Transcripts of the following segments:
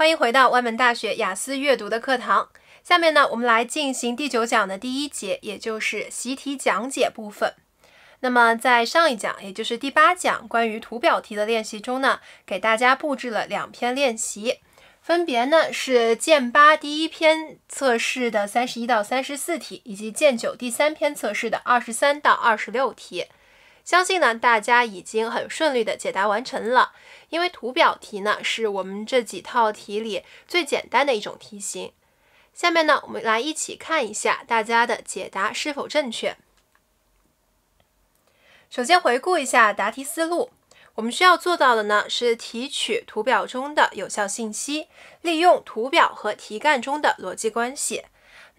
欢迎回到外门大学雅思阅读的课堂。下面呢，我们来进行第九讲的第一节，也就是习题讲解部分。那么在上一讲，也就是第八讲关于图表题的练习中呢，给大家布置了两篇练习，分别呢是剑八第一篇测试的三十一到三十四题，以及剑九第三篇测试的二十三到二十六题。相信呢，大家已经很顺利的解答完成了。因为图表题呢，是我们这几套题里最简单的一种题型。下面呢，我们来一起看一下大家的解答是否正确。首先回顾一下答题思路，我们需要做到的呢，是提取图表中的有效信息，利用图表和题干中的逻辑关系。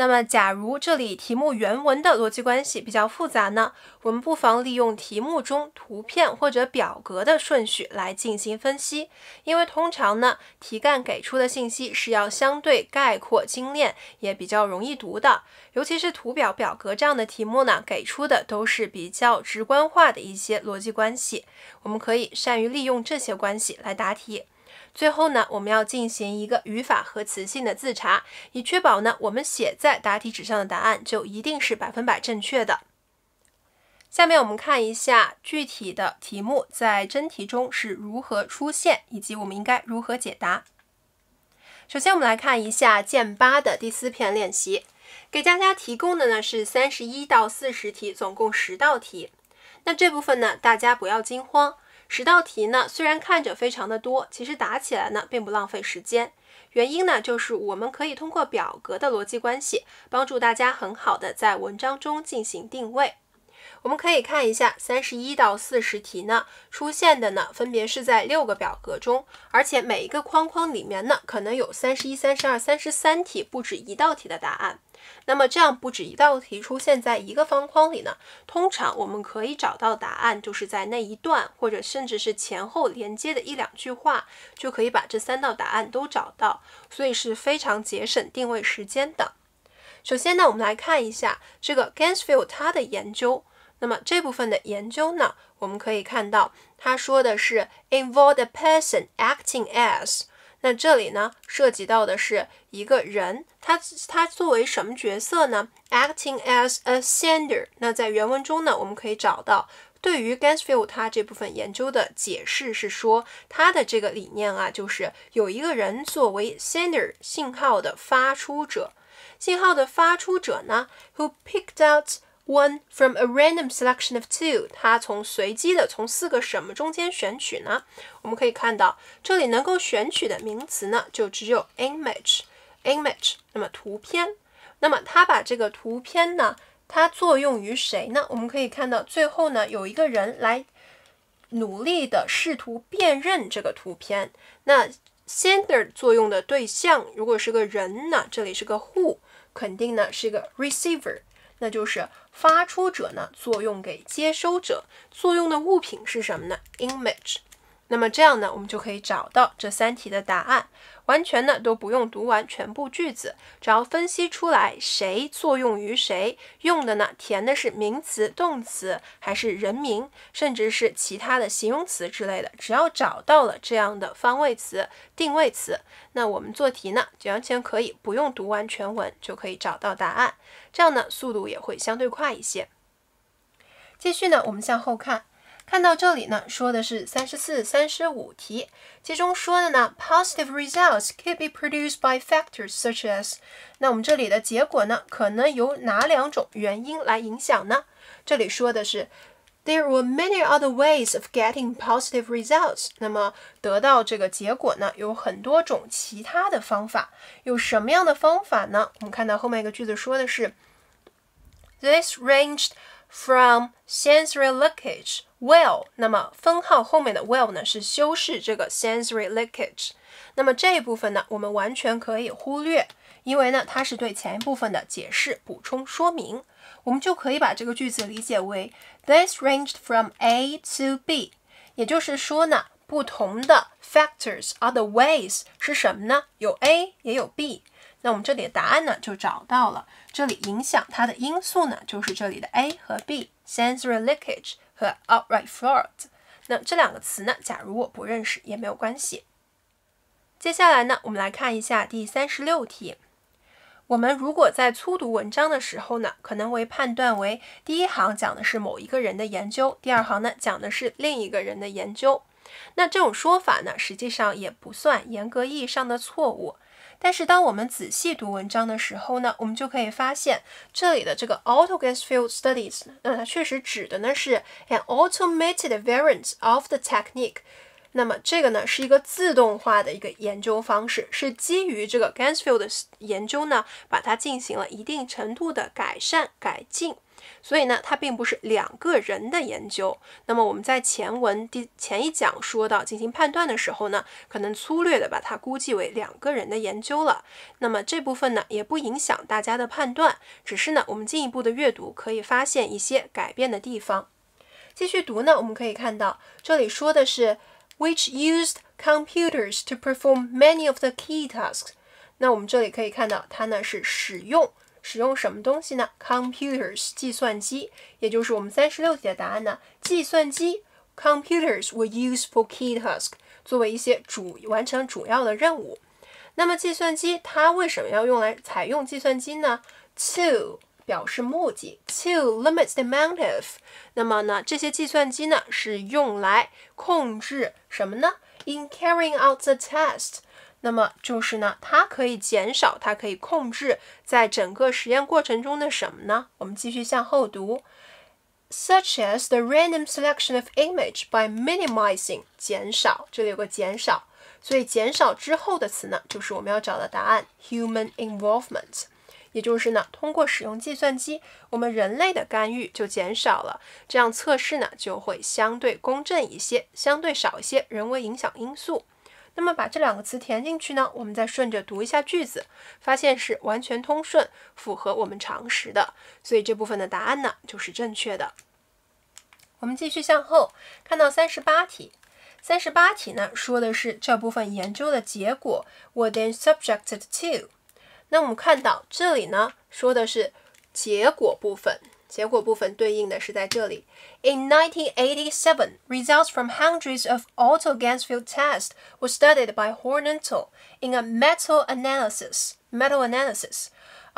那么，假如这里题目原文的逻辑关系比较复杂呢，我们不妨利用题目中图片或者表格的顺序来进行分析。因为通常呢，题干给出的信息是要相对概括精炼，也比较容易读的。尤其是图表、表格这样的题目呢，给出的都是比较直观化的一些逻辑关系，我们可以善于利用这些关系来答题。最后呢，我们要进行一个语法和词性的自查，以确保呢我们写在答题纸上的答案就一定是百分百正确的。下面我们看一下具体的题目在真题中是如何出现，以及我们应该如何解答。首先，我们来看一下剑八的第四篇练习，给大家提供的呢是三十一到四十题，总共十道题。那这部分呢，大家不要惊慌。十道题呢，虽然看着非常的多，其实答起来呢并不浪费时间。原因呢，就是我们可以通过表格的逻辑关系，帮助大家很好的在文章中进行定位。我们可以看一下三十一到四十题呢，出现的呢分别是在六个表格中，而且每一个框框里面呢，可能有三十一、三十二、三十三题，不止一道题的答案。那么这样不止一道题出现在一个方框里呢，通常我们可以找到答案，就是在那一段或者甚至是前后连接的一两句话，就可以把这三道答案都找到，所以是非常节省定位时间的。首先呢，我们来看一下这个 Gansfield 他的研究。那么这部分的研究呢，我们可以看到他说的是 involve a person acting as。那这里呢，涉及到的是一个人，他他作为什么角色呢？Acting as a sender。那在原文中呢，我们可以找到对于 Gansfield 他这部分研究的解释是说，他的这个理念啊，就是有一个人作为 sender 信号的发出者，信号的发出者呢，who picked out。One from a random selection of two，它从随机的从四个什么中间选取呢？我们可以看到，这里能够选取的名词呢，就只有 image，image。那么图片，那么它把这个图片呢，它作用于谁呢？我们可以看到最后呢，有一个人来努力的试图辨认这个图片。那 sender 作用的对象如果是个人呢，这里是个 who，肯定呢是个 receiver。那就是发出者呢，作用给接收者，作用的物品是什么呢？Image。那么这样呢，我们就可以找到这三题的答案。完全呢都不用读完全部句子，只要分析出来谁作用于谁，用的呢填的是名词、动词还是人名，甚至是其他的形容词之类的。只要找到了这样的方位词、定位词，那我们做题呢就完全可以不用读完全文就可以找到答案。这样呢速度也会相对快一些。继续呢，我们向后看。看到这里呢，说的是三十四、三十五题，其中说的呢，positive results could be produced by factors such as。那我们这里的结果呢，可能由哪两种原因来影响呢？这里说的是，there were many other ways of getting positive results。那么得到这个结果呢，有很多种其他的方法。有什么样的方法呢？我们看到后面一个句子说的是，this ranged from sensory leakage。Well，那么分号后面的 well 呢是修饰这个 sensory leakage。那么这一部分呢，我们完全可以忽略，因为呢它是对前一部分的解释、补充、说明。我们就可以把这个句子理解为 This ranged from A to B。也就是说呢，不同的 factors other ways 是什么呢？有 A 也有 B。那我们这里的答案呢就找到了。这里影响它的因素呢，就是这里的 A 和 B，sensory leakage。和 outright fraud，那这两个词呢？假如我不认识也没有关系。接下来呢，我们来看一下第三十六题。我们如果在粗读文章的时候呢，可能会判断为第一行讲的是某一个人的研究，第二行呢讲的是另一个人的研究。那这种说法呢，实际上也不算严格意义上的错误。但是当我们仔细读文章的时候呢，我们就可以发现这里的这个 auto-Gansfield studies，那它确实指的呢是 an automated variant of the technique。那么这个呢是一个自动化的一个研究方式，是基于这个 Gansfield 的研究呢，把它进行了一定程度的改善改进。所以呢，它并不是两个人的研究。那么我们在前文第前一讲说到进行判断的时候呢，可能粗略的把它估计为两个人的研究了。那么这部分呢，也不影响大家的判断，只是呢，我们进一步的阅读可以发现一些改变的地方。继续读呢，我们可以看到这里说的是 which used computers to perform many of the key tasks。那我们这里可以看到它呢是使用。使用什么东西呢？Computers，计算机，也就是我们三十六题的答案呢。计算机，Computers were used for key task，作为一些主完成主要的任务。那么计算机它为什么要用来采用计算机呢？To 表示目的，To limit the amount of。那么呢，这些计算机呢是用来控制什么呢？In carrying out the test。那么就是呢，它可以减少，它可以控制在整个实验过程中的什么呢？我们继续向后读，such as the random selection of image by minimizing 减少，这里有个减少，所以减少之后的词呢，就是我们要找的答案 human involvement，也就是呢，通过使用计算机，我们人类的干预就减少了，这样测试呢就会相对公正一些，相对少一些人为影响因素。那么把这两个词填进去呢，我们再顺着读一下句子，发现是完全通顺，符合我们常识的，所以这部分的答案呢就是正确的。我们继续向后看到三十八题，三十八题呢说的是这部分研究的结果，were then subjected to。那我们看到这里呢说的是结果部分。结果部分对应的是在这里。In 1987, results from hundreds of auto Gansfield tests were studied by Hornental in a meta-analysis. Meta-analysis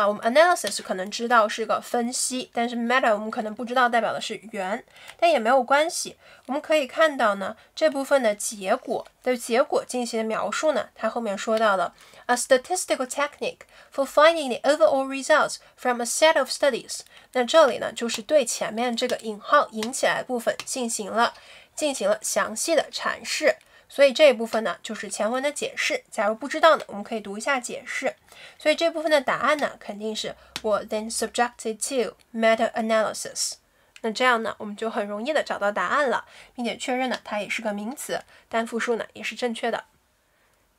我们 analysis 可能知道是个分析，但是 meta 我们可能不知道代表的是圆，但也没有关系。我们可以看到呢，这部分的结果的结果进行的描述呢，它后面说到了 a statistical technique for finding the overall results from a set of studies。那这里呢，就是对前面这个引号引起来部分进行了进行了详细的阐释。所以这一部分呢，就是前文的解释。假如不知道呢，我们可以读一下解释。所以这部分的答案呢，肯定是 were then subjected to meta-analysis。那这样呢，我们就很容易的找到答案了，并且确认呢，它也是个名词，单复数呢也是正确的。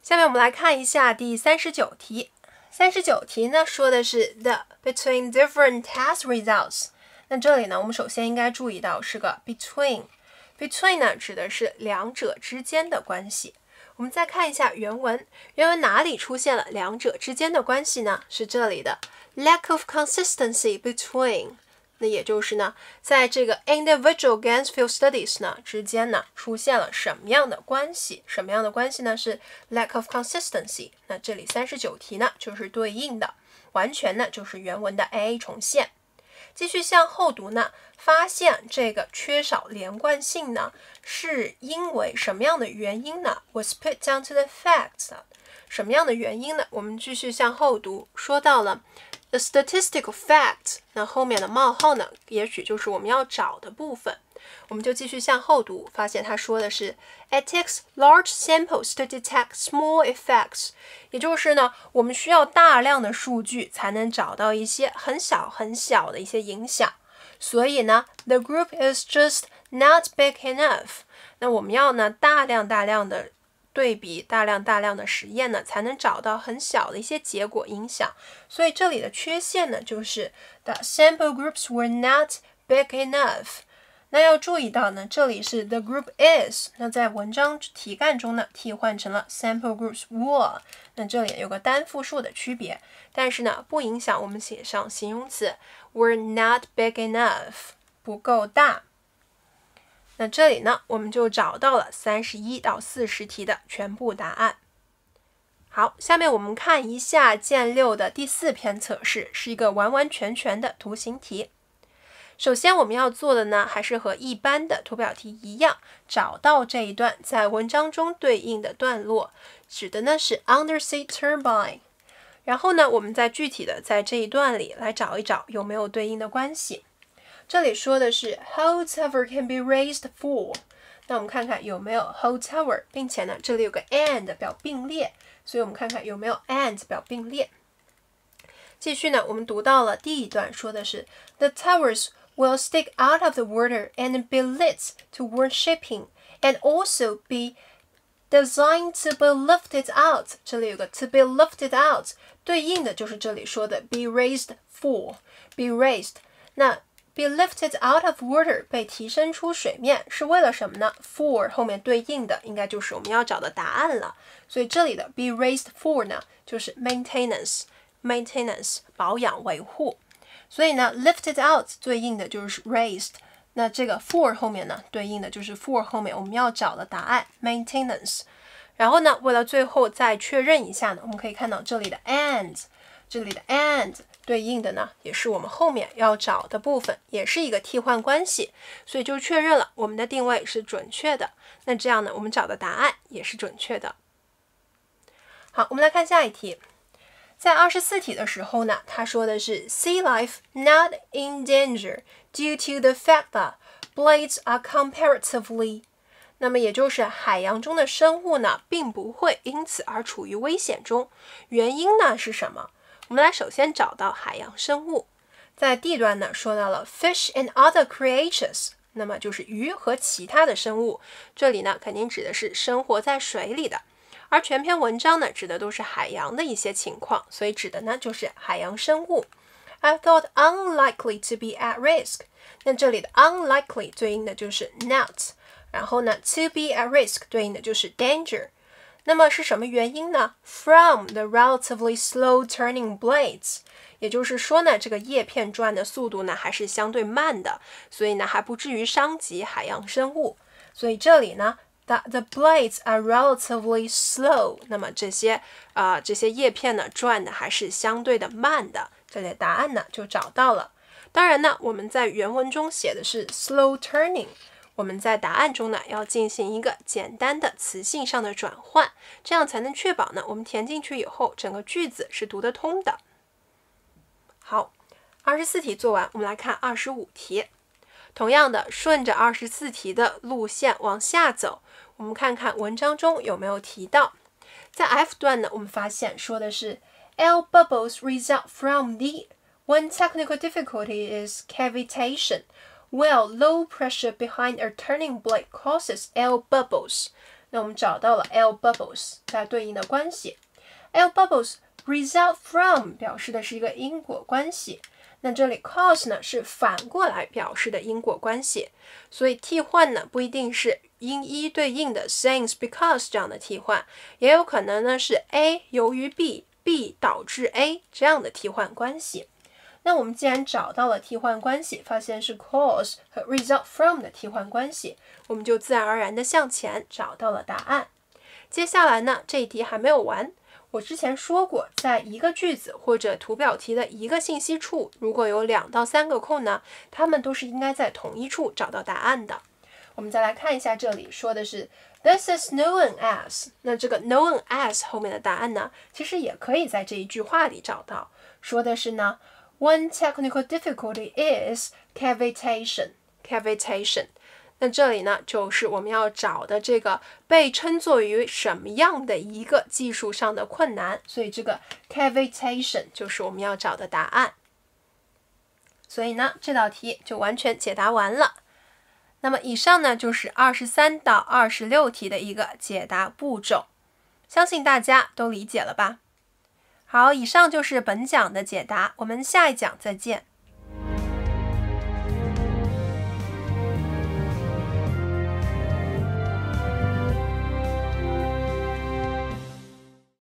下面我们来看一下第三十九题。三十九题呢说的是 the between different test results。那这里呢，我们首先应该注意到是个 between。Between 呢，指的是两者之间的关系。我们再看一下原文，原文哪里出现了两者之间的关系呢？是这里的 lack of consistency between。那也就是呢，在这个 individual Gansfield studies 呢之间呢，出现了什么样的关系？什么样的关系呢？是 lack of consistency。那这里三十九题呢就是对应的，完全呢就是原文的 A 重现。继续向后读呢，发现这个缺少连贯性呢，是因为什么样的原因呢？Was put down to the facts。什么样的原因呢？我们继续向后读，说到了 the statistical fact，那后面的冒号呢，也许就是我们要找的部分。我们就继续向后读，发现他说的是 it takes large samples to detect small effects，也就是呢，我们需要大量的数据才能找到一些很小很小的一些影响。所以呢，the group is just not big enough。那我们要呢大量大量的对比，大量大量的实验呢，才能找到很小的一些结果影响。所以这里的缺陷呢，就是 the sample groups were not big enough。那要注意到呢，这里是 the group is，那在文章题干中呢，替换成了 sample groups were，那这里有个单复数的区别，但是呢，不影响我们写上形容词 were not big enough，不够大。那这里呢，我们就找到了三十一到四十题的全部答案。好，下面我们看一下剑六的第四篇测试，是一个完完全全的图形题。首先我们要做的呢，还是和一般的图表题一样，找到这一段在文章中对应的段落，指的呢是 undersea turbine。然后呢，我们再具体的在这一段里来找一找有没有对应的关系。这里说的是 whole tower can be raised for，那我们看看有没有 whole tower，并且呢，这里有个 and 表并列，所以我们看看有没有 and 表并列。继续呢，我们读到了第一段，说的是 the towers will stick out of the water and be lit toward shipping and also be designed to be lifted out。这里有个 to be lifted out，对应的就是这里说的 be raised for，be raised。那 be lifted out of water 被提升出水面是为了什么呢？for 后面对应的应该就是我们要找的答案了。所以这里的 be raised for 呢，就是 maintenance，maintenance 保养维护。所以呢，lifted out 对应的就是 raised，那这个 for 后面呢，对应的就是 for 后面我们要找的答案 maintenance。然后呢，为了最后再确认一下呢，我们可以看到这里的 and，这里的 and 对应的呢，也是我们后面要找的部分，也是一个替换关系，所以就确认了我们的定位是准确的。那这样呢，我们找的答案也是准确的。好，我们来看下一题。在二十四题的时候呢，他说的是 sea life not in danger due to the fact that blades are comparatively，那么也就是海洋中的生物呢，并不会因此而处于危险中。原因呢是什么？我们来首先找到海洋生物，在 D 端呢说到了 fish and other creatures，那么就是鱼和其他的生物。这里呢肯定指的是生活在水里的。而全篇文章呢，指的都是海洋的一些情况，所以指的呢就是海洋生物。I thought unlikely to be at risk。那这里的 unlikely 对应的就是 not，然后呢 to be at risk 对应的就是 danger。那么是什么原因呢？From the relatively slow turning blades，也就是说呢，这个叶片转的速度呢还是相对慢的，所以呢还不至于伤及海洋生物。所以这里呢。，the the blades are relatively slow，那么这些啊、这些叶片呢转的还是相对的慢的，这里答案呢就找到了。当然呢，我们在原文中写的是 slow turning，我们在答案中呢要进行一个简单的词性上的转换，这样才能确保呢我们填进去以后整个句子是读得通的。好，二十四题做完，我们来看二十五题。同样的，顺着二十四题的路线往下走，我们看看文章中有没有提到。在 F 段呢，我们发现说的是 air bubbles result from the one technical difficulty is cavitation, while low pressure behind a turning blade causes air bubbles。那我们找到了 air bubbles 它对应的关系。air bubbles result from 表示的是一个因果关系。那这里 cause 呢是反过来表示的因果关系，所以替换呢不一定是因一对应的 since because 这样的替换，也有可能呢是 A 由于 B，B 导致 A 这样的替换关系。那我们既然找到了替换关系，发现是 cause 和 result from 的替换关系，我们就自然而然的向前找到了答案。接下来呢这一题还没有完。我之前说过，在一个句子或者图表题的一个信息处，如果有两到三个空呢，它们都是应该在同一处找到答案的。我们再来看一下，这里说的是 This is known as，那这个 known as 后面的答案呢，其实也可以在这一句话里找到，说的是呢，One technical difficulty is cavitation，cavitation。那这里呢，就是我们要找的这个被称作于什么样的一个技术上的困难，所以这个 cavitation 就是我们要找的答案。所以呢，这道题就完全解答完了。那么以上呢，就是二十三到二十六题的一个解答步骤，相信大家都理解了吧？好，以上就是本讲的解答，我们下一讲再见。